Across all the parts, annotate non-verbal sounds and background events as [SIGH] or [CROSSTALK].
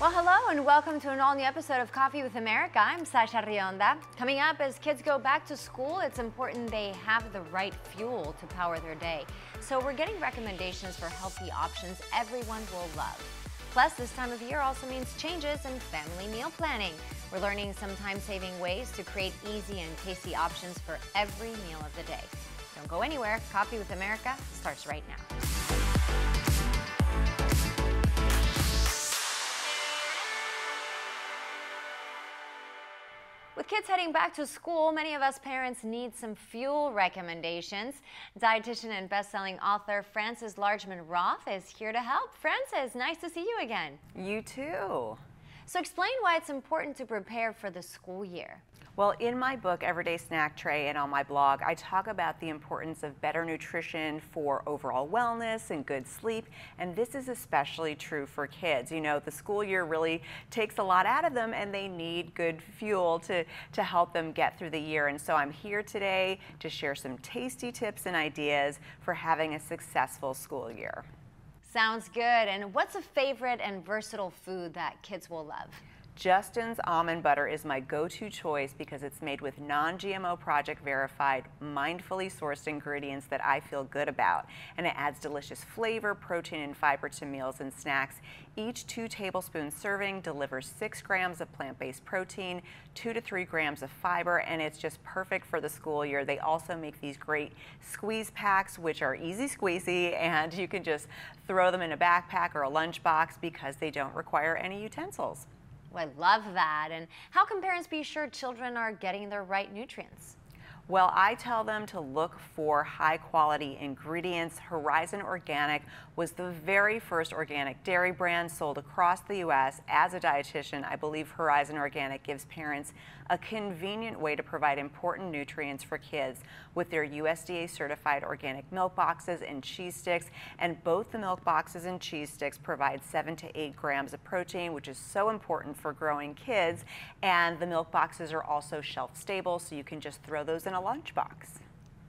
Well, hello and welcome to an all-new episode of Coffee with America. I'm Sasha Rionda. Coming up, as kids go back to school, it's important they have the right fuel to power their day. So we're getting recommendations for healthy options everyone will love. Plus, this time of year also means changes in family meal planning. We're learning some time-saving ways to create easy and tasty options for every meal of the day. Don't go anywhere. Coffee with America starts right now. With kids heading back to school, many of us parents need some fuel recommendations. Dietitian and best-selling author Frances Largeman Roth is here to help. Frances, nice to see you again. You too. So explain why it's important to prepare for the school year. Well, in my book, Everyday Snack Tray, and on my blog, I talk about the importance of better nutrition for overall wellness and good sleep. And this is especially true for kids. You know, the school year really takes a lot out of them and they need good fuel to, to help them get through the year. And so I'm here today to share some tasty tips and ideas for having a successful school year. Sounds good. And what's a favorite and versatile food that kids will love? Justin's almond butter is my go-to choice because it's made with non-GMO project verified, mindfully sourced ingredients that I feel good about. And it adds delicious flavor, protein, and fiber to meals and snacks. Each two tablespoon serving delivers six grams of plant-based protein, two to three grams of fiber, and it's just perfect for the school year. They also make these great squeeze packs, which are easy squeezy, and you can just throw them in a backpack or a lunchbox because they don't require any utensils. Well, I love that. And how can parents be sure children are getting their right nutrients? Well, I tell them to look for high quality ingredients. Horizon Organic was the very first organic dairy brand sold across the U.S. As a dietitian, I believe Horizon Organic gives parents a convenient way to provide important nutrients for kids with their USDA certified organic milk boxes and cheese sticks. And both the milk boxes and cheese sticks provide seven to eight grams of protein, which is so important for growing kids. And the milk boxes are also shelf stable, so you can just throw those in a lunchbox.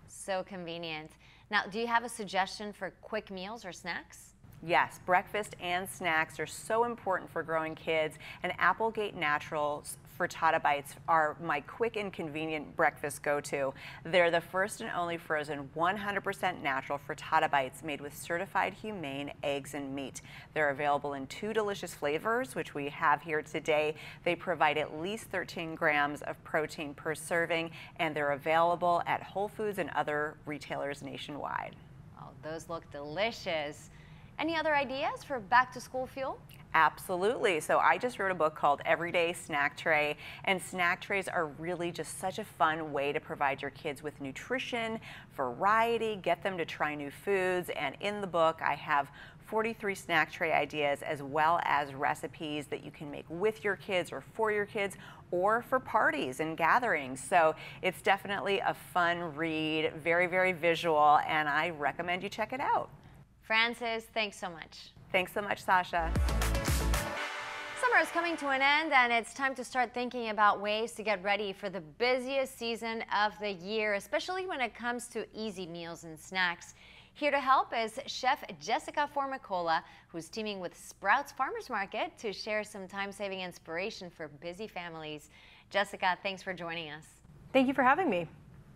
So convenient. Now, do you have a suggestion for quick meals or snacks? Yes, breakfast and snacks are so important for growing kids, and Applegate Naturals frittata bites are my quick and convenient breakfast go-to. They're the first and only frozen 100% natural frittata bites made with certified humane eggs and meat. They're available in two delicious flavors, which we have here today. They provide at least 13 grams of protein per serving, and they're available at Whole Foods and other retailers nationwide. Oh, those look delicious. Any other ideas for back to school fuel? Absolutely. So I just wrote a book called Everyday Snack Tray, and snack trays are really just such a fun way to provide your kids with nutrition, variety, get them to try new foods. And in the book, I have 43 snack tray ideas as well as recipes that you can make with your kids or for your kids or for parties and gatherings. So it's definitely a fun read, very, very visual, and I recommend you check it out. Frances, thanks so much. Thanks so much, Sasha. Summer is coming to an end and it's time to start thinking about ways to get ready for the busiest season of the year, especially when it comes to easy meals and snacks. Here to help is Chef Jessica Formicola, who's teaming with Sprouts Farmers Market to share some time-saving inspiration for busy families. Jessica, thanks for joining us. Thank you for having me.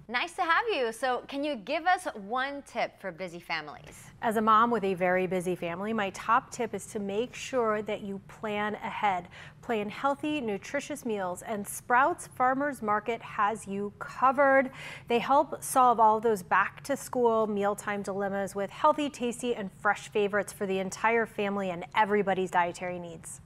Nice to have you. So can you give us one tip for busy families? As a mom with a very busy family, my top tip is to make sure that you plan ahead. Plan healthy, nutritious meals, and Sprouts Farmers Market has you covered. They help solve all those back to school mealtime dilemmas with healthy, tasty, and fresh favorites for the entire family and everybody's dietary needs.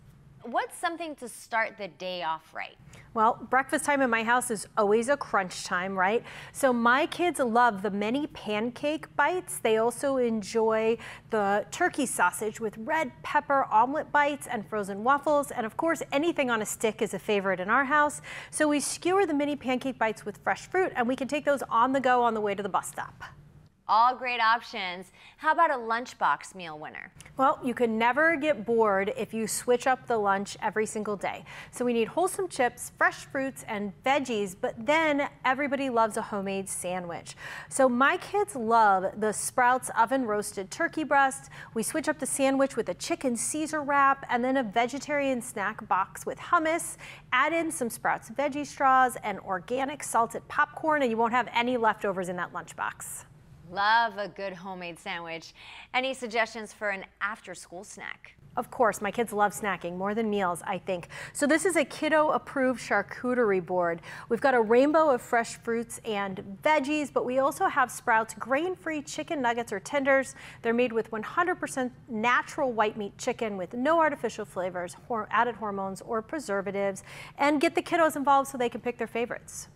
What's something to start the day off right? Well, breakfast time in my house is always a crunch time, right? So my kids love the mini pancake bites. They also enjoy the turkey sausage with red pepper omelet bites and frozen waffles. And of course, anything on a stick is a favorite in our house. So we skewer the mini pancake bites with fresh fruit and we can take those on the go on the way to the bus stop. All great options. How about a lunchbox meal winner? Well, you can never get bored if you switch up the lunch every single day. So we need wholesome chips, fresh fruits, and veggies, but then everybody loves a homemade sandwich. So my kids love the Sprouts oven roasted turkey breast. We switch up the sandwich with a chicken Caesar wrap and then a vegetarian snack box with hummus. Add in some Sprouts veggie straws and organic salted popcorn, and you won't have any leftovers in that lunchbox. Love a good homemade sandwich. Any suggestions for an after school snack? Of course, my kids love snacking more than meals, I think. So this is a kiddo approved charcuterie board. We've got a rainbow of fresh fruits and veggies, but we also have Sprouts grain-free chicken nuggets or tenders. They're made with 100% natural white meat chicken with no artificial flavors, added hormones, or preservatives. And get the kiddos involved so they can pick their favorites.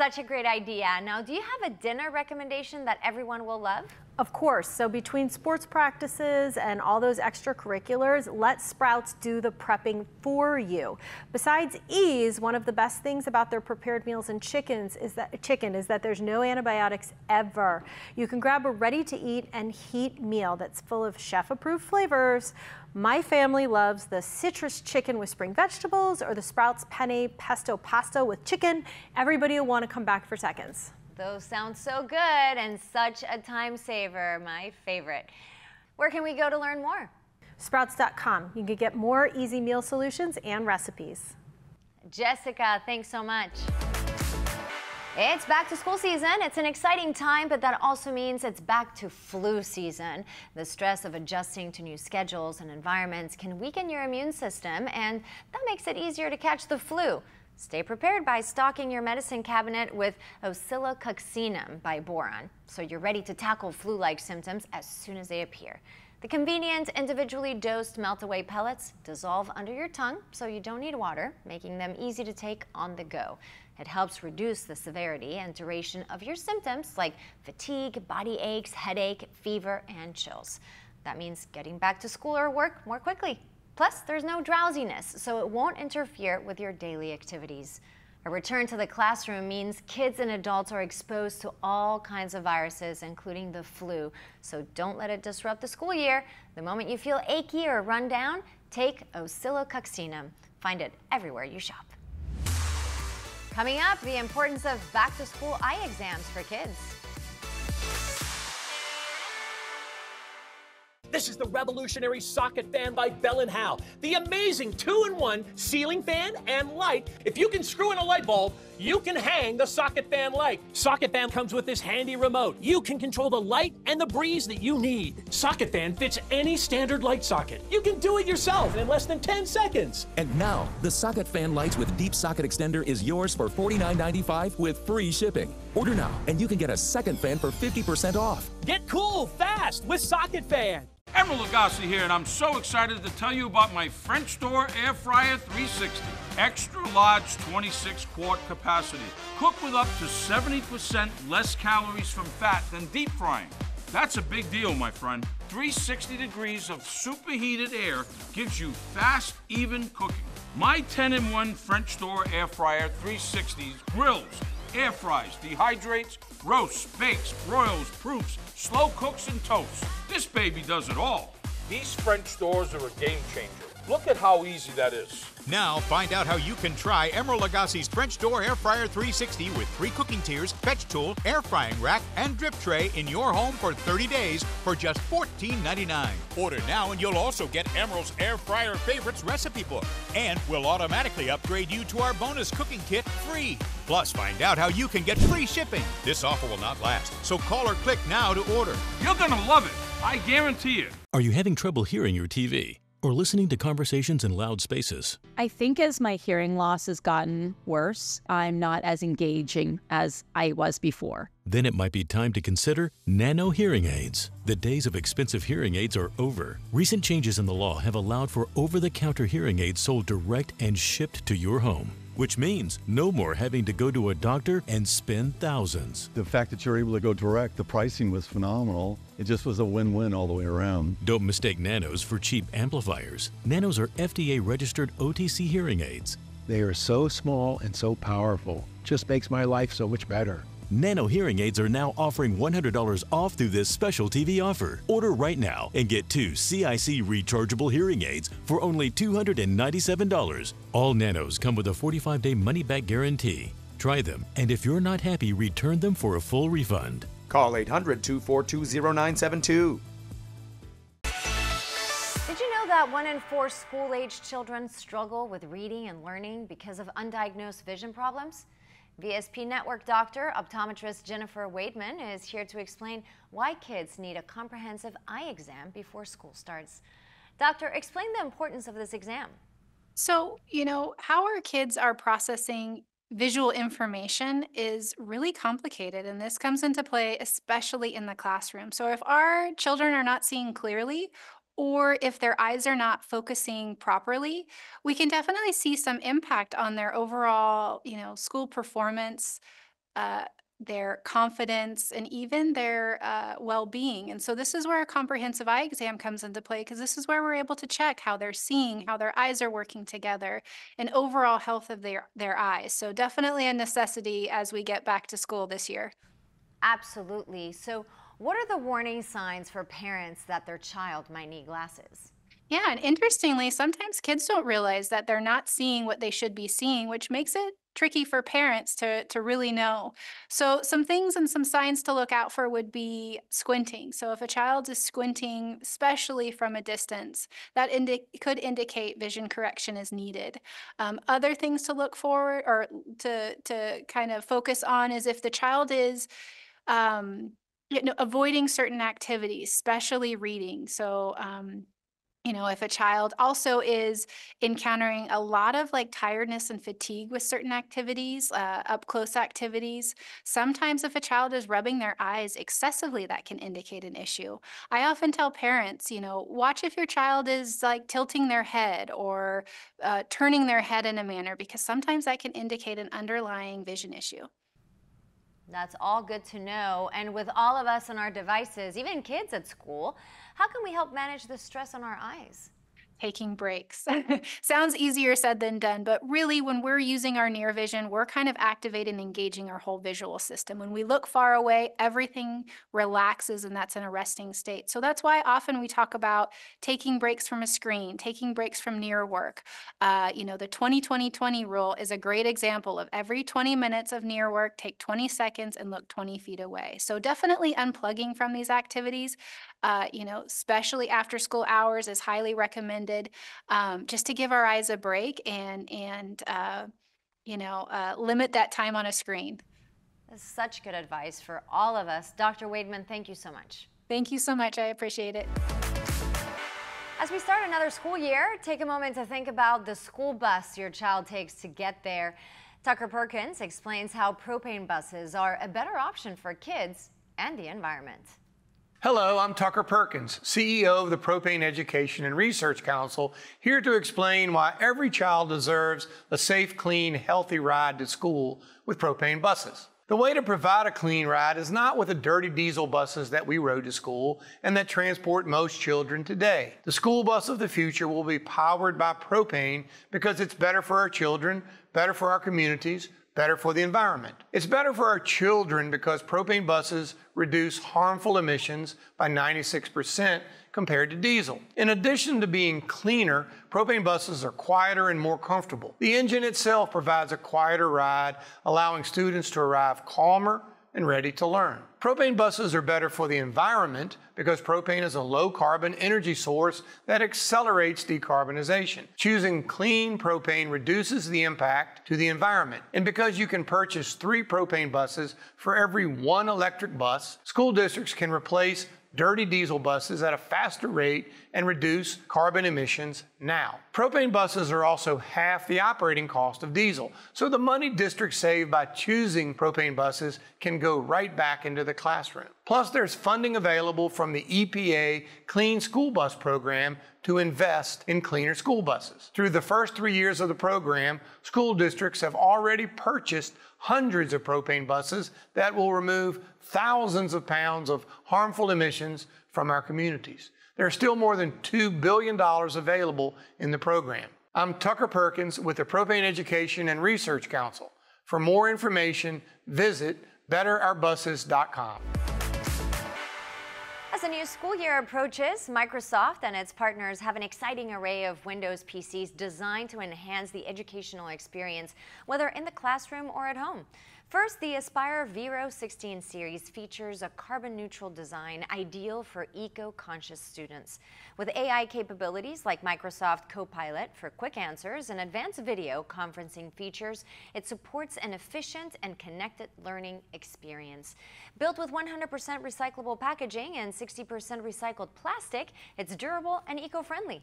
Such a great idea. Now, do you have a dinner recommendation that everyone will love? Of course. So between sports practices and all those extracurriculars, let Sprouts do the prepping for you. Besides ease, one of the best things about their prepared meals and chickens is that chicken is that there's no antibiotics ever. You can grab a ready to eat and heat meal that's full of chef approved flavors my family loves the citrus chicken with spring vegetables or the Sprouts penne pesto pasta with chicken. Everybody will want to come back for seconds. Those sound so good and such a time saver, my favorite. Where can we go to learn more? Sprouts.com. You can get more easy meal solutions and recipes. Jessica, thanks so much. It's back to school season. It's an exciting time, but that also means it's back to flu season. The stress of adjusting to new schedules and environments can weaken your immune system, and that makes it easier to catch the flu. Stay prepared by stocking your medicine cabinet with oscillococcinum by Boiron, so you're ready to tackle flu-like symptoms as soon as they appear. The convenient individually dosed melt-away pellets dissolve under your tongue, so you don't need water, making them easy to take on the go. It helps reduce the severity and duration of your symptoms like fatigue, body aches, headache, fever, and chills. That means getting back to school or work more quickly. Plus, there's no drowsiness, so it won't interfere with your daily activities. A return to the classroom means kids and adults are exposed to all kinds of viruses, including the flu. So don't let it disrupt the school year. The moment you feel achy or run down, take oscillococcinum. Find it everywhere you shop. Coming up, the importance of back to school eye exams for kids. This is the revolutionary socket fan by Bell & Howell. The amazing two-in-one ceiling fan and light. If you can screw in a light bulb, you can hang the socket fan light. Socket fan comes with this handy remote. You can control the light and the breeze that you need. Socket fan fits any standard light socket. You can do it yourself in less than 10 seconds. And now, the socket fan lights with deep socket extender is yours for $49.95 with free shipping. Order now, and you can get a second fan for 50% off. Get cool fast with Socket Fan. Emeril Lagasse here, and I'm so excited to tell you about my French door air fryer 360. Extra large 26 quart capacity. Cook with up to 70% less calories from fat than deep frying. That's a big deal, my friend. 360 degrees of superheated air gives you fast, even cooking. My 10 in 1 French door air fryer 360 grills, air fries, dehydrates, roasts, bakes, broils, proofs, slow cooks, and toasts. This baby does it all. These French doors are a game changer. Look at how easy that is. Now find out how you can try Emeril Lagasse's French Door Air Fryer 360 with three cooking tiers, fetch tool, air frying rack, and drip tray in your home for 30 days for just $14.99. Order now and you'll also get Emeril's Air Fryer Favorites recipe book. And we'll automatically upgrade you to our bonus cooking kit free. Plus, find out how you can get free shipping. This offer will not last, so call or click now to order. You're gonna love it. I guarantee it. Are you having trouble hearing your TV? Or listening to conversations in loud spaces. I think as my hearing loss has gotten worse, I'm not as engaging as I was before. Then it might be time to consider nano hearing aids. The days of expensive hearing aids are over. Recent changes in the law have allowed for over the counter hearing aids sold direct and shipped to your home which means no more having to go to a doctor and spend thousands. The fact that you're able to go direct, the pricing was phenomenal. It just was a win win all the way around. Don't mistake nanos for cheap amplifiers. Nanos are FDA registered OTC hearing aids. They are so small and so powerful. Just makes my life so much better. Nano Hearing Aids are now offering $100 off through this special TV offer. Order right now and get two CIC rechargeable hearing aids for only $297. All Nanos come with a 45 day money back guarantee. Try them, and if you're not happy, return them for a full refund. Call 800 242 0972. Did you know that one in four school aged children struggle with reading and learning because of undiagnosed vision problems? VSP Network doctor, optometrist Jennifer Wademan is here to explain why kids need a comprehensive eye exam before school starts. Doctor, explain the importance of this exam. So, you know, how our kids are processing visual information is really complicated, and this comes into play especially in the classroom. So, if our children are not seeing clearly or if their eyes are not focusing properly, we can definitely see some impact on their overall, you know, school performance, uh, their confidence, and even their uh, well-being. And so this is where a comprehensive eye exam comes into play because this is where we're able to check how they're seeing, how their eyes are working together, and overall health of their their eyes. So definitely a necessity as we get back to school this year. Absolutely. So what are the warning signs for parents that their child might need glasses? Yeah, and interestingly, sometimes kids don't realize that they're not seeing what they should be seeing, which makes it tricky for parents to to really know. So some things and some signs to look out for would be squinting. So if a child is squinting, especially from a distance, that indi- could indicate vision correction is needed. Um, other things to look for or to to kind of focus on is if the child is um, you know, avoiding certain activities, especially reading. So, um, you know, if a child also is encountering a lot of like tiredness and fatigue with certain activities, uh, up close activities, sometimes if a child is rubbing their eyes excessively, that can indicate an issue. I often tell parents, you know, watch if your child is like tilting their head or uh, turning their head in a manner because sometimes that can indicate an underlying vision issue. That's all good to know. And with all of us on our devices, even kids at school, how can we help manage the stress on our eyes? Taking breaks. [LAUGHS] Sounds easier said than done, but really, when we're using our near vision, we're kind of activating and engaging our whole visual system. When we look far away, everything relaxes and that's in a resting state. So that's why often we talk about taking breaks from a screen, taking breaks from near work. Uh, you know, the 20 20 20 rule is a great example of every 20 minutes of near work, take 20 seconds and look 20 feet away. So definitely unplugging from these activities uh, you know, especially after school hours is highly recommended um, just to give our eyes a break and, and uh, you know, uh, limit that time on a screen. That's such good advice for all of us. Dr. Wademan, thank you so much. Thank you so much. I appreciate it. As we start another school year, take a moment to think about the school bus your child takes to get there. Tucker Perkins explains how propane buses are a better option for kids and the environment. Hello, I'm Tucker Perkins, CEO of the Propane Education and Research Council, here to explain why every child deserves a safe, clean, healthy ride to school with propane buses. The way to provide a clean ride is not with the dirty diesel buses that we rode to school and that transport most children today. The school bus of the future will be powered by propane because it's better for our children, better for our communities, better for the environment. It's better for our children because propane buses reduce harmful emissions by 96% compared to diesel. In addition to being cleaner, propane buses are quieter and more comfortable. The engine itself provides a quieter ride, allowing students to arrive calmer and ready to learn. Propane buses are better for the environment because propane is a low carbon energy source that accelerates decarbonization. Choosing clean propane reduces the impact to the environment. And because you can purchase three propane buses for every one electric bus, school districts can replace dirty diesel buses at a faster rate and reduce carbon emissions now. Propane buses are also half the operating cost of diesel, so the money districts save by choosing propane buses can go right back into the classroom. Plus, there's funding available from the EPA Clean School Bus Program to invest in cleaner school buses. Through the first three years of the program, school districts have already purchased hundreds of propane buses that will remove thousands of pounds of harmful emissions from our communities. There are still more than $2 billion available in the program. I'm Tucker Perkins with the Propane Education and Research Council. For more information, visit betterourbuses.com. As the new school year approaches, Microsoft and its partners have an exciting array of Windows PCs designed to enhance the educational experience, whether in the classroom or at home. First, the Aspire Vero 16 series features a carbon neutral design ideal for eco conscious students. With AI capabilities like Microsoft Copilot for quick answers and advanced video conferencing features, it supports an efficient and connected learning experience. Built with 100% recyclable packaging and 60% recycled plastic, it's durable and eco friendly.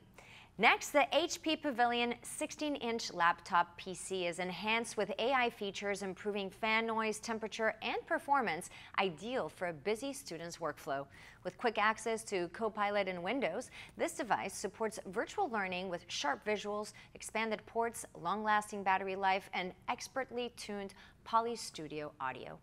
Next, the HP Pavilion 16-inch laptop PC is enhanced with AI features improving fan noise, temperature, and performance, ideal for a busy student's workflow. With quick access to Copilot in Windows, this device supports virtual learning with sharp visuals, expanded ports, long-lasting battery life, and expertly tuned Poly Studio audio.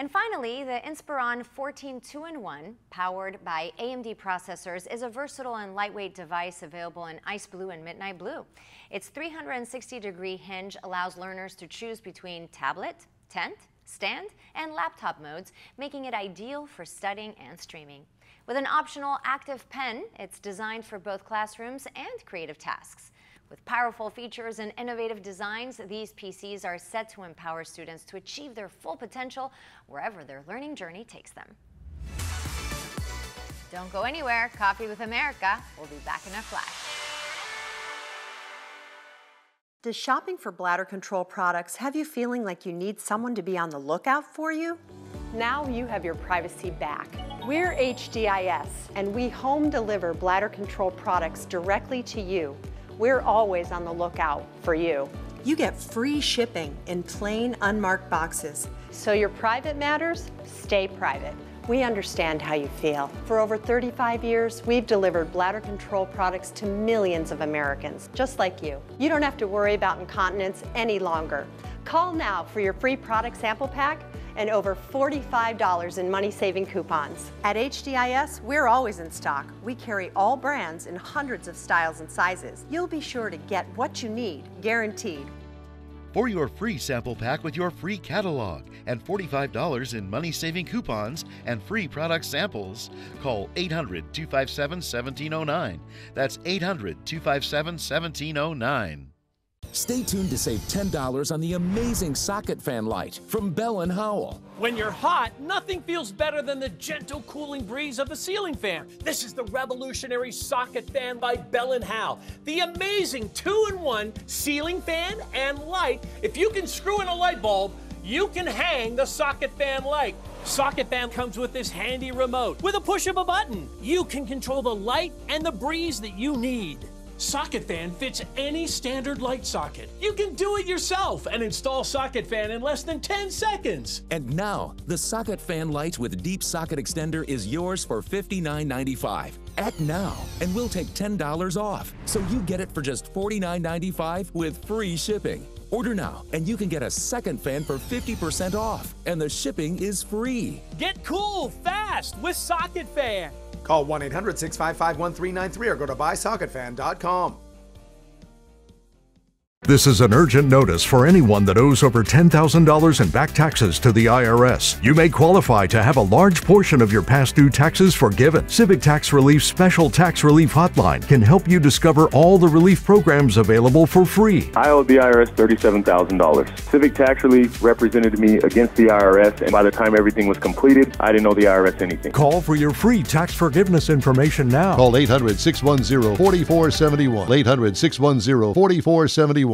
And finally, the Inspiron 14 2-in-1, powered by AMD processors, is a versatile and lightweight device available in ice blue and midnight blue. Its 360-degree hinge allows learners to choose between tablet, tent, stand, and laptop modes, making it ideal for studying and streaming. With an optional active pen, it's designed for both classrooms and creative tasks. With powerful features and innovative designs, these PCs are set to empower students to achieve their full potential wherever their learning journey takes them. Don't go anywhere. Coffee with America We'll be back in a flash. Does shopping for bladder control products have you feeling like you need someone to be on the lookout for you? Now you have your privacy back. We're HDIS, and we home deliver bladder control products directly to you we're always on the lookout for you. You get free shipping in plain, unmarked boxes. So your private matters, stay private. We understand how you feel. For over 35 years, we've delivered bladder control products to millions of Americans, just like you. You don't have to worry about incontinence any longer. Call now for your free product sample pack and over $45 in money-saving coupons. At HDIS, we're always in stock. We carry all brands in hundreds of styles and sizes. You'll be sure to get what you need, guaranteed. For your free sample pack with your free catalog and $45 in money saving coupons and free product samples, call 800 257 1709. That's 800 257 1709. Stay tuned to save $10 on the amazing socket fan light from Bell & Howell. When you're hot, nothing feels better than the gentle cooling breeze of a ceiling fan. This is the revolutionary socket fan by Bell & Howell. The amazing two-in-one ceiling fan and light. If you can screw in a light bulb, you can hang the socket fan light. Socket Fan comes with this handy remote. With a push of a button, you can control the light and the breeze that you need. Socket Fan fits any standard light socket. You can do it yourself and install Socket Fan in less than 10 seconds. And now, the Socket Fan Light with Deep Socket Extender is yours for $59.95. Act now, and we'll take $10 off. So you get it for just $49.95 with free shipping. Order now, and you can get a second fan for 50% off, and the shipping is free. Get cool fast with Socket Fan. Call 1 800 655 1393 or go to buysocketfan.com. This is an urgent notice for anyone that owes over $10,000 in back taxes to the IRS. You may qualify to have a large portion of your past due taxes forgiven. Civic Tax Relief Special Tax Relief Hotline can help you discover all the relief programs available for free. I owe the IRS $37,000. Civic Tax Relief represented me against the IRS, and by the time everything was completed, I didn't owe the IRS anything. Call for your free tax forgiveness information now. Call 800 610 4471. 800 610 4471.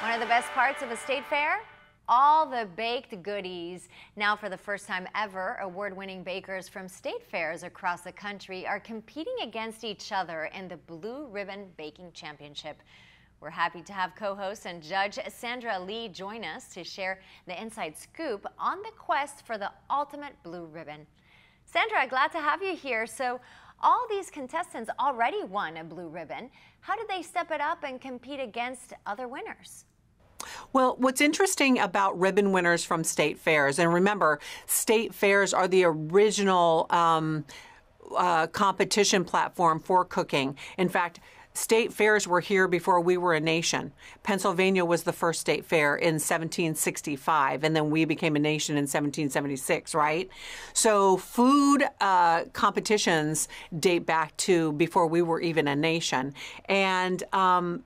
One of the best parts of a state fair? all the baked goodies. Now, for the first time ever, award winning bakers from state fairs across the country are competing against each other in the Blue Ribbon Baking Championship. We're happy to have co host and judge Sandra Lee join us to share the inside scoop on the quest for the ultimate blue ribbon. Sandra, glad to have you here. So, all these contestants already won a blue ribbon. How did they step it up and compete against other winners? Well, what's interesting about ribbon winners from state fairs, and remember, state fairs are the original um, uh, competition platform for cooking. In fact, State fairs were here before we were a nation. Pennsylvania was the first state fair in 1765, and then we became a nation in 1776, right? So, food uh, competitions date back to before we were even a nation. And um,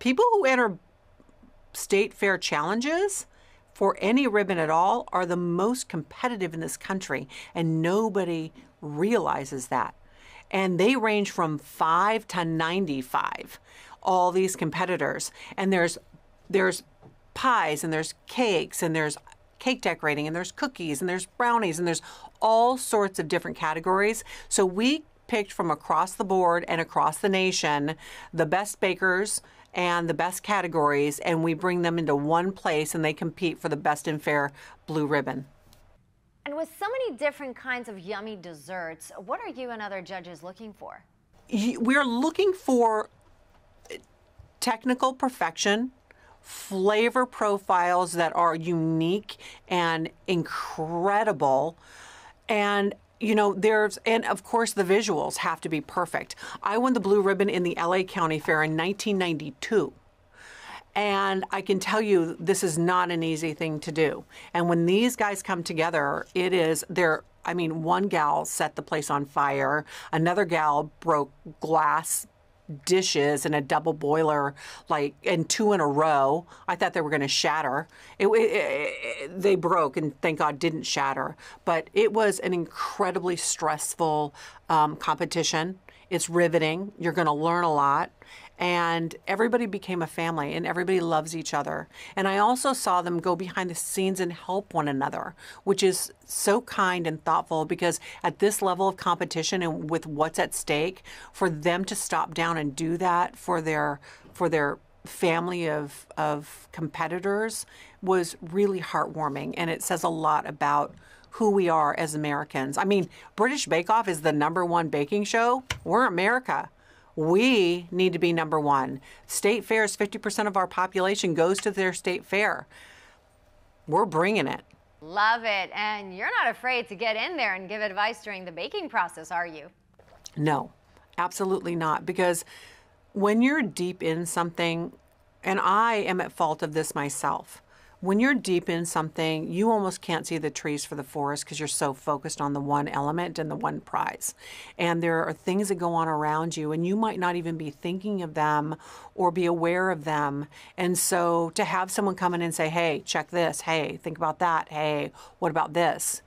people who enter state fair challenges for any ribbon at all are the most competitive in this country, and nobody realizes that and they range from 5 to 95 all these competitors. And there's there's pies and there's cakes and there's cake decorating and there's cookies and there's brownies and there's all sorts of different categories. So we picked from across the board and across the nation the best bakers and the best categories and we bring them into one place and they compete for the best and fair blue ribbon and with so many different kinds of yummy desserts, what are you and other judges looking for? We're looking for technical perfection, flavor profiles that are unique and incredible, and you know, there's, and of course, the visuals have to be perfect. I won the blue ribbon in the LA County Fair in 1992. And I can tell you, this is not an easy thing to do. And when these guys come together, it is, they're, I mean, one gal set the place on fire, another gal broke glass dishes and a double boiler, like, and two in a row. I thought they were going to shatter. It, it, it, they broke, and thank God didn't shatter. But it was an incredibly stressful um, competition. It's riveting. You're going to learn a lot and everybody became a family and everybody loves each other. And I also saw them go behind the scenes and help one another, which is so kind and thoughtful because at this level of competition and with what's at stake, for them to stop down and do that for their for their family of of competitors was really heartwarming and it says a lot about who we are as Americans. I mean, British Bake Off is the number one baking show. We're America. We need to be number one. State fairs, 50% of our population goes to their state fair. We're bringing it. Love it. And you're not afraid to get in there and give advice during the baking process, are you? No, absolutely not. Because when you're deep in something, and I am at fault of this myself, when you're deep in something, you almost can't see the trees for the forest because you're so focused on the one element and the one prize. And there are things that go on around you, and you might not even be thinking of them or be aware of them. And so to have someone come in and say, hey, check this, hey, think about that, hey, what about this?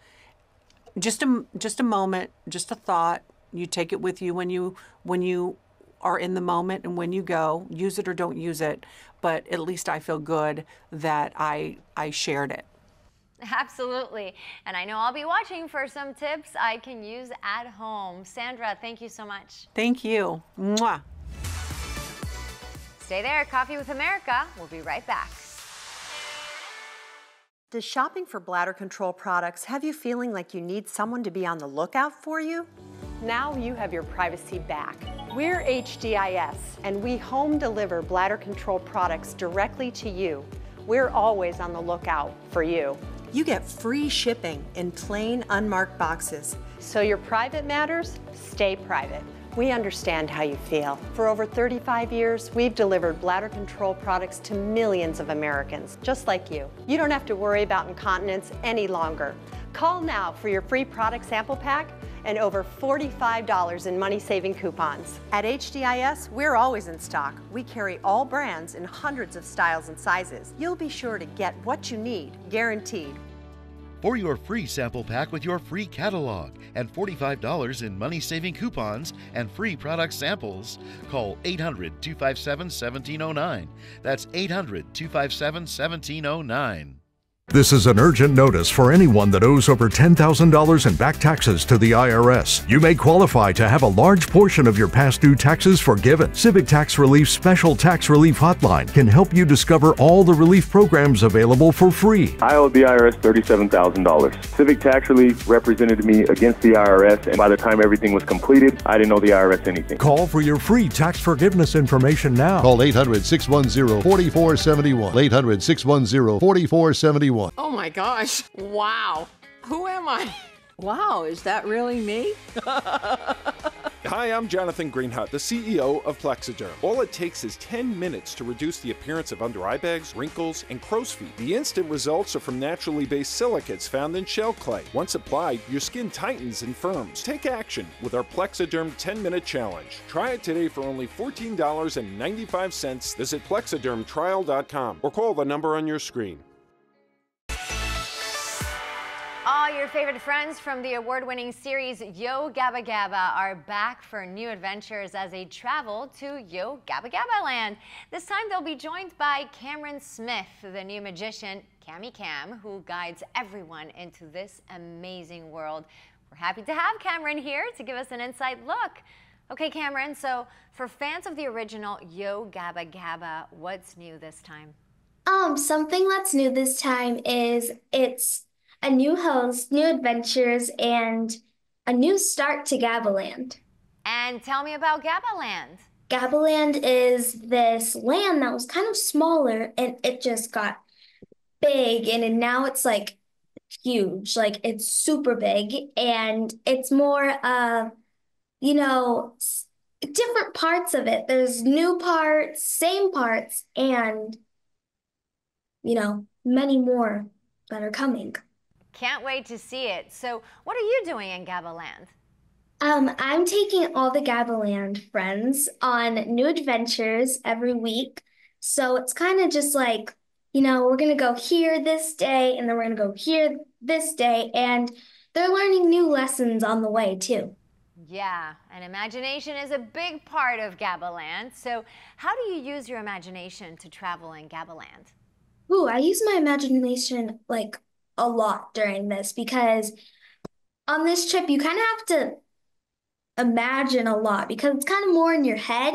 Just a, just a moment, just a thought. You take it with you when you when you are in the moment and when you go, use it or don't use it, but at least I feel good that I I shared it. Absolutely. And I know I'll be watching for some tips I can use at home. Sandra, thank you so much. Thank you. Mwah. Stay there. Coffee with America. We'll be right back. Does shopping for bladder control products have you feeling like you need someone to be on the lookout for you? Now you have your privacy back. We're HDIS, and we home deliver bladder control products directly to you. We're always on the lookout for you. You get free shipping in plain, unmarked boxes. So your private matters stay private. We understand how you feel. For over 35 years, we've delivered bladder control products to millions of Americans, just like you. You don't have to worry about incontinence any longer. Call now for your free product sample pack and over $45 in money-saving coupons. At HDIS, we're always in stock. We carry all brands in hundreds of styles and sizes. You'll be sure to get what you need, guaranteed. For your free sample pack with your free catalog and $45 in money saving coupons and free product samples, call 800 257 1709. That's 800 257 1709. This is an urgent notice for anyone that owes over $10,000 in back taxes to the IRS. You may qualify to have a large portion of your past due taxes forgiven. Civic Tax Relief Special Tax Relief Hotline can help you discover all the relief programs available for free. I owed the IRS $37,000. Civic Tax Relief represented me against the IRS, and by the time everything was completed, I didn't owe the IRS anything. Call for your free tax forgiveness information now. Call 800 610 4471. 800 610 4471. Oh my gosh. Wow. Who am I? Wow, is that really me? Hi, I'm Jonathan Greenhut, the CEO of Plexaderm. All it takes is 10 minutes to reduce the appearance of under eye bags, wrinkles, and crow's feet. The instant results are from naturally based silicates found in shell clay. Once applied, your skin tightens and firms. Take action with our Plexaderm 10 minute challenge. Try it today for only $14.95. Visit plexadermtrial.com or call the number on your screen. All your favorite friends from the award-winning series Yo Gabba Gabba are back for new adventures as they travel to Yo Gabba Gabba Land. This time they'll be joined by Cameron Smith, the new magician Cammy Cam, who guides everyone into this amazing world. We're happy to have Cameron here to give us an inside look. Okay, Cameron, so for fans of the original Yo Gabba Gabba, what's new this time? Um, something that's new this time is it's a new host, new adventures, and a new start to GabbaLand. And tell me about GabbaLand. GabbaLand is this land that was kind of smaller and it just got big and now it's like huge. Like it's super big and it's more uh you know different parts of it. There's new parts, same parts and you know, many more that are coming. Can't wait to see it. So, what are you doing in GabbaLand? Um, I'm taking all the GabbaLand friends on new adventures every week. So it's kind of just like, you know, we're going to go here this day, and then we're going to go here this day. And they're learning new lessons on the way, too. Yeah, and imagination is a big part of GabbaLand. So, how do you use your imagination to travel in GabbaLand? Ooh, I use my imagination like a lot during this because on this trip, you kind of have to imagine a lot because it's kind of more in your head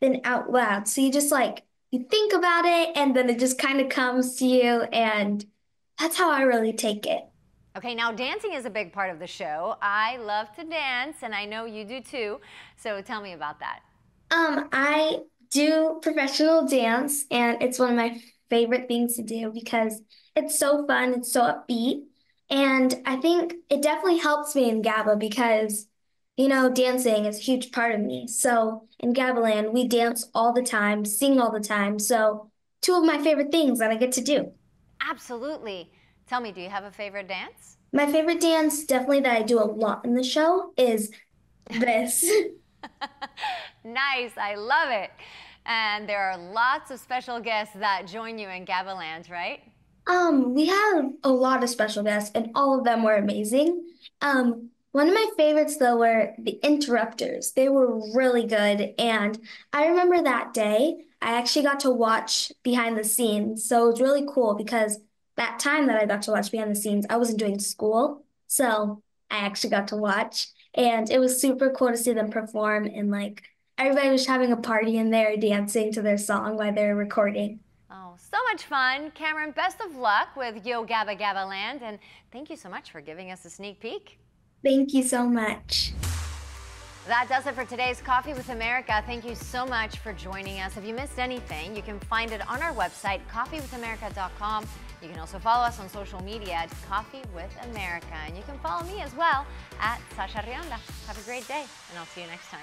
than out loud. So you just like, you think about it and then it just kind of comes to you. And that's how I really take it. Okay, now dancing is a big part of the show. I love to dance and I know you do too. So tell me about that. Um, I do professional dance and it's one of my favorite things to do because it's so fun, it's so upbeat. And I think it definitely helps me in Gabba because, you know, dancing is a huge part of me. So in GabbaLand, we dance all the time, sing all the time. So two of my favorite things that I get to do. Absolutely. Tell me, do you have a favorite dance? My favorite dance, definitely that I do a lot in the show, is this. [LAUGHS] nice. I love it. And there are lots of special guests that join you in GabbaLand, right? Um, we have a lot of special guests, and all of them were amazing. Um, one of my favorites, though, were the interrupters. They were really good. And I remember that day, I actually got to watch behind the scenes. So it was really cool because that time that I got to watch behind the scenes, I wasn't doing school. So I actually got to watch. And it was super cool to see them perform. And like everybody was having a party in there, dancing to their song while they were recording. Oh, so much fun. Cameron, best of luck with Yo Gabba Gabba Land, and thank you so much for giving us a sneak peek. Thank you so much. That does it for today's Coffee with America. Thank you so much for joining us. If you missed anything, you can find it on our website, coffeewithamerica.com. You can also follow us on social media at Coffee with America. And you can follow me as well at Sasha Rionda. Have a great day, and I'll see you next time.